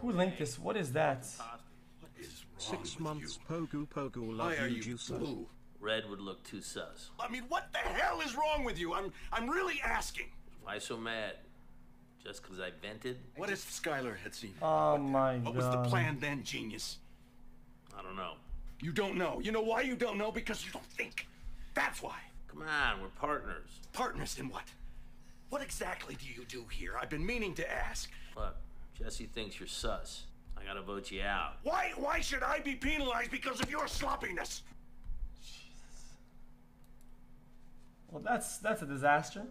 Who linked this? What is that? What is Six months you? pogu pogu love are you you juicer. blue? Red would look too sus. I mean, what the hell is wrong with you? I'm I'm really asking. Why so mad? Just 'cause I vented? What if Skyler had seen? Oh my god. What was the plan then, genius? I don't know. You don't know. You know why you don't know? Because you don't think. That's why. Come on, we're partners. Partners in what? What exactly do you do here? I've been meaning to ask. Look, Jesse thinks you're sus. I gotta vote you out. Why why should I be penalized because of your sloppiness? Well, that's that's a disaster.